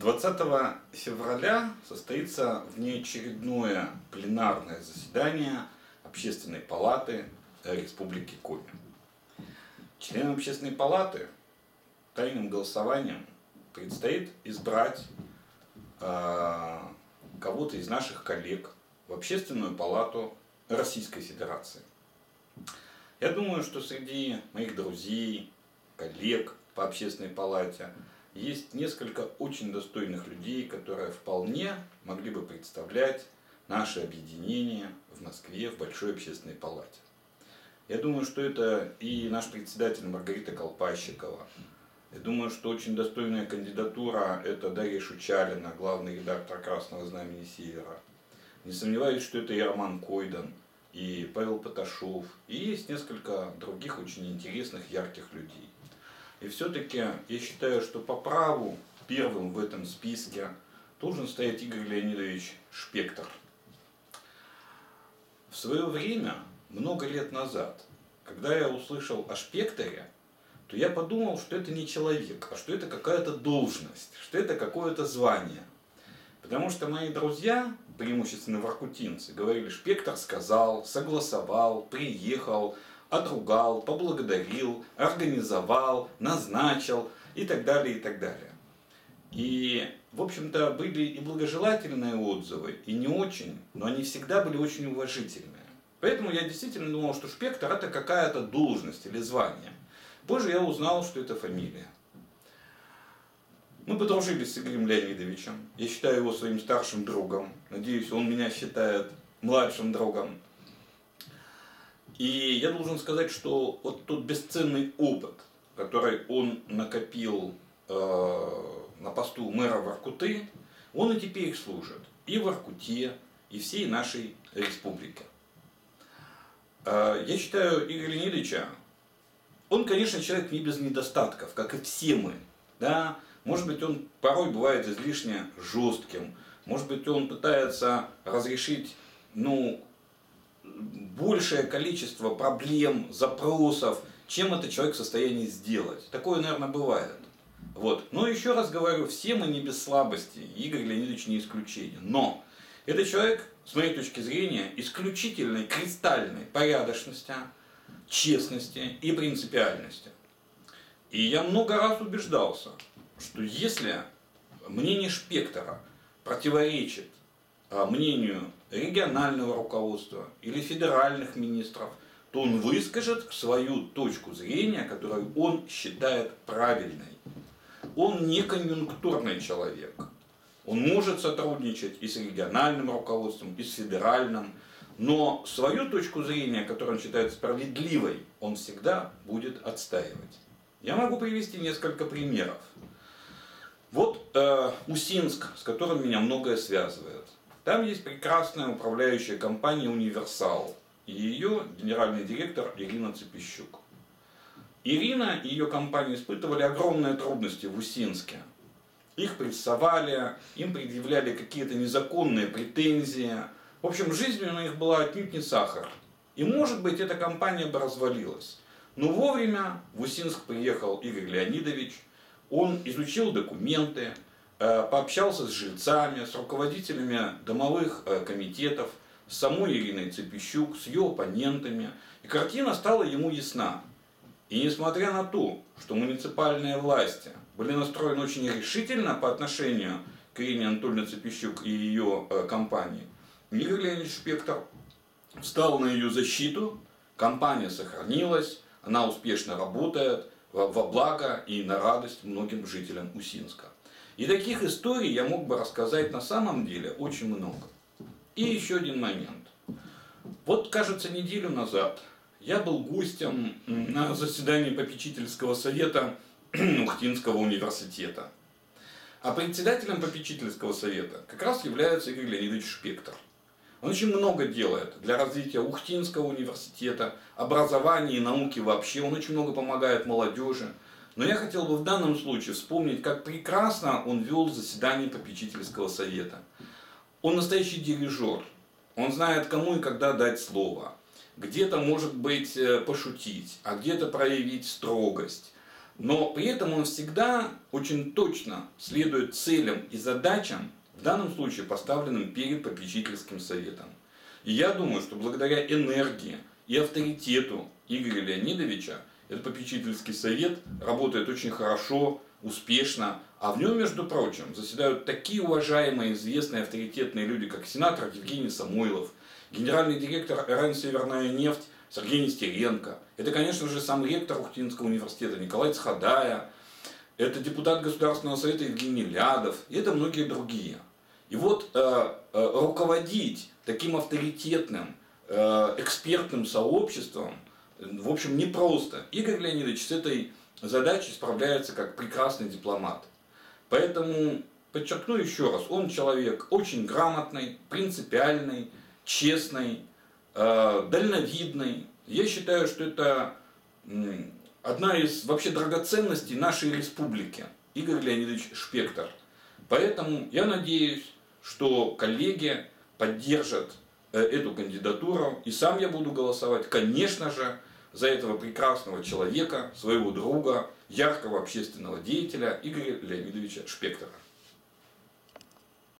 20 февраля состоится внеочередное пленарное заседание Общественной палаты Республики Коми. Членам Общественной палаты тайным голосованием предстоит избрать э, кого-то из наших коллег в Общественную палату Российской Федерации. Я думаю, что среди моих друзей, коллег по Общественной палате есть несколько очень достойных людей, которые вполне могли бы представлять наше объединение в Москве в Большой общественной палате. Я думаю, что это и наш председатель Маргарита Колпащикова. Я думаю, что очень достойная кандидатура – это Дарья Шучалина, главный редактор «Красного знамени Севера». Не сомневаюсь, что это и Роман Койдан, и Павел Поташов, и есть несколько других очень интересных, ярких людей. И все-таки я считаю, что по праву первым в этом списке должен стоять Игорь Леонидович Шпектор. В свое время, много лет назад, когда я услышал о Шпекторе, то я подумал, что это не человек, а что это какая-то должность, что это какое-то звание. Потому что мои друзья, преимущественно воркутинцы, говорили, Шпектор сказал, согласовал, приехал, отругал, поблагодарил, организовал, назначил и так далее, и так далее. И, в общем-то, были и благожелательные отзывы, и не очень, но они всегда были очень уважительные. Поэтому я действительно думал, что шпектор это какая-то должность или звание. Позже я узнал, что это фамилия. Мы подружились с Игорем Леонидовичем. Я считаю его своим старшим другом. Надеюсь, он меня считает младшим другом. И я должен сказать, что вот тот бесценный опыт, который он накопил э, на посту мэра Воркуты, он и теперь служит и в Воркуте, и всей нашей республике. Э, я считаю Игоря Леонидовича, он, конечно, человек не без недостатков, как и все мы. Да? Может быть, он порой бывает излишне жестким, может быть, он пытается разрешить ну, большее количество проблем, запросов, чем этот человек в состоянии сделать. Такое, наверное, бывает. Вот. Но еще раз говорю, все мы не без слабости, Игорь Леонидович не исключение. Но это человек, с моей точки зрения, исключительной, кристальной порядочности, честности и принципиальности. И я много раз убеждался, что если мнение Шпектора противоречит мнению регионального руководства или федеральных министров, то он выскажет свою точку зрения, которую он считает правильной. Он не конъюнктурный человек. Он может сотрудничать и с региональным руководством, и с федеральным, но свою точку зрения, которую он считает справедливой, он всегда будет отстаивать. Я могу привести несколько примеров. Вот э, Усинск, с которым меня многое связывает. Там есть прекрасная управляющая компания «Универсал» и ее генеральный директор Ирина Цепищук. Ирина и ее компания испытывали огромные трудности в Усинске. Их прессовали, им предъявляли какие-то незаконные претензии. В общем, жизнь у них была отнюдь не сахар. И может быть эта компания бы развалилась. Но вовремя в Усинск приехал Игорь Леонидович, он изучил документы, пообщался с жильцами, с руководителями домовых э, комитетов, с самой Ириной Цепищук, с ее оппонентами. И картина стала ему ясна. И несмотря на то, что муниципальные власти были настроены очень решительно по отношению к Ирине Анатольевне Цепищук и ее э, компании, Игорь Леонидович Шпектор встал на ее защиту, компания сохранилась, она успешно работает во благо и на радость многим жителям Усинска. И таких историй я мог бы рассказать на самом деле очень много. И еще один момент. Вот, кажется, неделю назад я был гостем на заседании попечительского совета Ухтинского университета. А председателем попечительского совета как раз является Игорь Леонидович Шпектор. Он очень много делает для развития Ухтинского университета, образования и науки вообще. Он очень много помогает молодежи. Но я хотел бы в данном случае вспомнить, как прекрасно он вел заседание попечительского совета. Он настоящий дирижер. Он знает, кому и когда дать слово. Где-то, может быть, э, пошутить, а где-то проявить строгость. но при этом он всегда очень точно следует целям и задачам, в данном случае поставленным перед попечительским советом. И я думаю, что благодаря энергии и авторитету Игоря Леонидовича этот попечительский совет работает очень хорошо, успешно, а в нем, между прочим, заседают такие уважаемые, известные, авторитетные люди, как сенатор Евгений Самойлов, генеральный директор РН «Северная нефть» Сергей Нестеренко. Это, конечно же, сам ректор Ухтинского университета Николай Цхадая. Это депутат Государственного совета Евгений Лядов. И это многие другие. И вот э, э, руководить таким авторитетным, э, экспертным сообществом, в общем, непросто. Игорь Леонидович с этой задачей справляется как прекрасный дипломат. Поэтому подчеркну еще раз, он человек очень грамотный, принципиальный, честный, Э, дальновидный. Я считаю, что это одна из вообще драгоценностей нашей республики. Игорь Леонидович Шпектор. Поэтому я надеюсь, что коллеги поддержат э, эту кандидатуру. И сам я буду голосовать, конечно же, за этого прекрасного человека, своего друга, яркого общественного деятеля Игоря Леонидовича Шпектора.